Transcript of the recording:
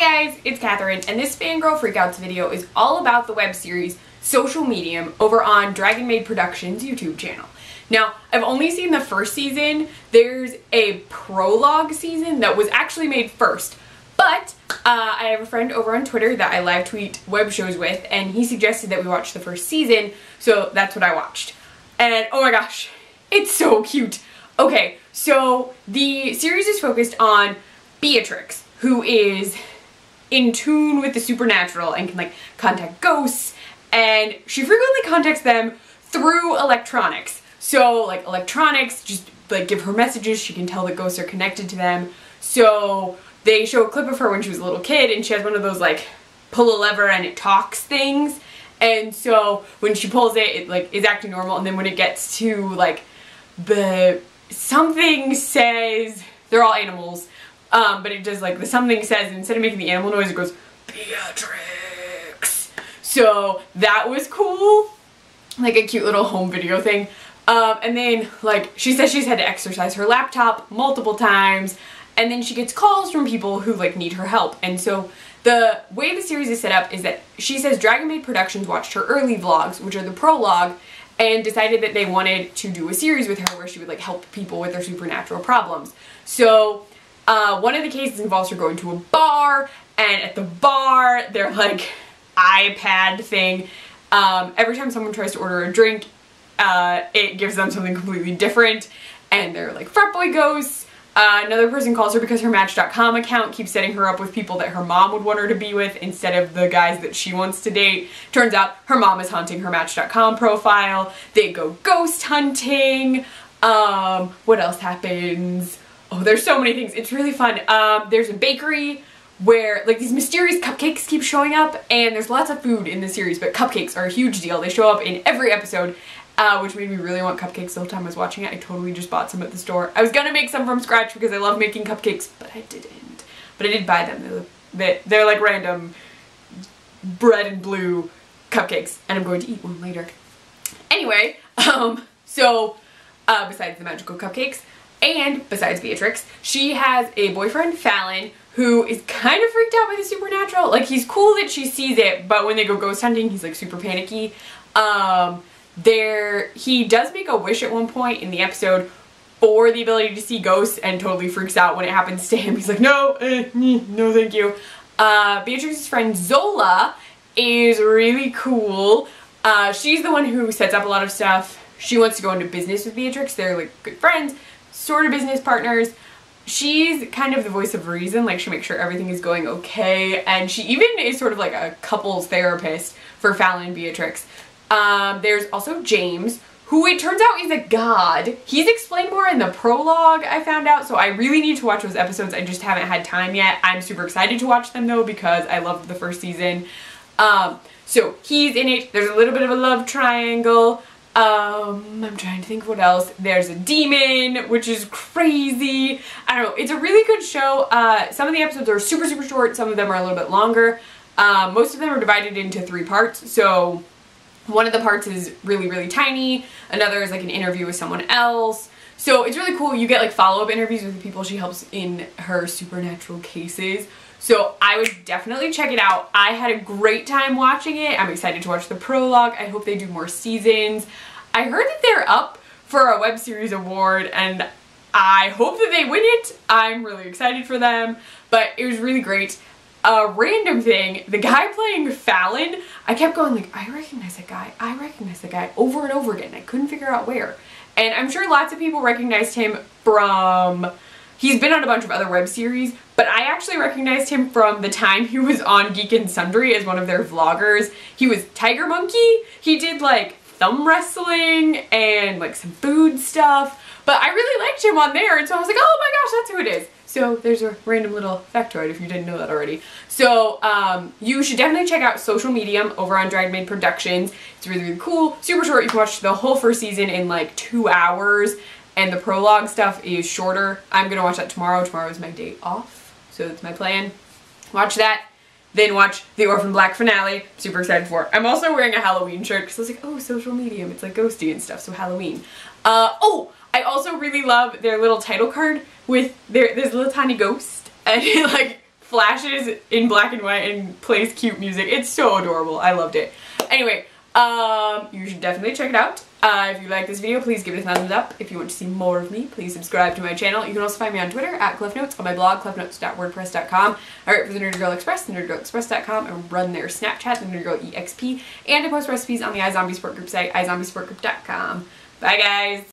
guys, it's Catherine, and this Fangirl Freakouts video is all about the web series Social Medium over on Dragon Made Productions YouTube channel. Now, I've only seen the first season. There's a prologue season that was actually made first, but uh, I have a friend over on Twitter that I live tweet web shows with, and he suggested that we watch the first season, so that's what I watched. And oh my gosh, it's so cute. Okay, so the series is focused on Beatrix, who is in tune with the supernatural and can like contact ghosts and she frequently contacts them through electronics. So like electronics just like give her messages, she can tell that ghosts are connected to them. So they show a clip of her when she was a little kid and she has one of those like pull a lever and it talks things. And so when she pulls it, it like is acting normal and then when it gets to like the something says, they're all animals, um, but it does like the something says, instead of making the animal noise, it goes, Beatrix. So that was cool. Like a cute little home video thing. Um, and then like she says she's had to exorcise her laptop multiple times and then she gets calls from people who like need her help. And so the way the series is set up is that she says Dragon Made Productions watched her early vlogs, which are the prologue, and decided that they wanted to do a series with her where she would like help people with their supernatural problems. So uh, one of the cases involves her going to a bar, and at the bar, they're like iPad thing, um, every time someone tries to order a drink, uh, it gives them something completely different, and they're like frat boy ghosts. Uh, another person calls her because her Match.com account keeps setting her up with people that her mom would want her to be with instead of the guys that she wants to date. Turns out her mom is haunting her Match.com profile. They go ghost hunting. Um, what else happens? Oh, there's so many things. It's really fun. Um, there's a bakery where like these mysterious cupcakes keep showing up and there's lots of food in the series but cupcakes are a huge deal. They show up in every episode uh, which made me really want cupcakes the whole time I was watching it. I totally just bought some at the store. I was gonna make some from scratch because I love making cupcakes but I didn't. But I did buy them. They're, they're like random bread and blue cupcakes and I'm going to eat one later. Anyway, um, so uh, besides the magical cupcakes, and besides Beatrix, she has a boyfriend, Fallon, who is kind of freaked out by the supernatural. Like, he's cool that she sees it, but when they go ghost hunting, he's like super panicky. Um, there, he does make a wish at one point in the episode for the ability to see ghosts and totally freaks out when it happens to him. He's like, no, eh, no thank you. Uh, Beatrix's friend Zola is really cool. Uh, she's the one who sets up a lot of stuff. She wants to go into business with Beatrix. They're like good friends sort of business partners. She's kind of the voice of reason, like she makes sure everything is going okay, and she even is sort of like a couples therapist for Fallon and Beatrix. Um, there's also James, who it turns out is a god. He's explained more in the prologue, I found out, so I really need to watch those episodes. I just haven't had time yet. I'm super excited to watch them though because I loved the first season. Um, so he's in it. There's a little bit of a love triangle. Um, I'm trying to think of what else. There's a demon, which is crazy. I don't know. It's a really good show. Uh, some of the episodes are super, super short. Some of them are a little bit longer. Um, most of them are divided into three parts. So one of the parts is really, really tiny. Another is like an interview with someone else. So it's really cool. You get like follow-up interviews with the people she helps in her supernatural cases. So I would definitely check it out. I had a great time watching it. I'm excited to watch the prologue. I hope they do more seasons. I heard that they're up for a web series award and I hope that they win it. I'm really excited for them, but it was really great. A random thing, the guy playing Fallon, I kept going like, I recognize that guy, I recognize that guy over and over again. I couldn't figure out where. And I'm sure lots of people recognized him from He's been on a bunch of other web series, but I actually recognized him from the time he was on Geek and Sundry as one of their vloggers. He was Tiger Monkey. He did like thumb wrestling and like some food stuff, but I really liked him on there and so I was like, oh my gosh, that's who it is. So there's a random little factoid if you didn't know that already. So um, you should definitely check out Social Medium over on Dragon Made Productions. It's really, really cool. Super short. You can watch the whole first season in like two hours and the prologue stuff is shorter. I'm gonna watch that tomorrow. Tomorrow is my day off, so that's my plan. Watch that, then watch the Orphan Black finale. Super excited for. I'm also wearing a Halloween shirt because I was like, oh, social medium. It's like ghosty and stuff, so Halloween. Uh, oh, I also really love their little title card with their this little tiny ghost and it like flashes in black and white and plays cute music. It's so adorable. I loved it. Anyway, um, you should definitely check it out. Uh, if you like this video, please give it a thumbs up. If you want to see more of me, please subscribe to my channel. You can also find me on Twitter at KleffNotes, on my blog, kleffnotes.wordpress.com. I write for the Nerdy Girl Express, nerdygirlexpress.com, and run their Snapchat, the Nerdy Girl EXP, and I post recipes on the iZombie Support Group site, iZombieSupportGroup.com. Bye guys!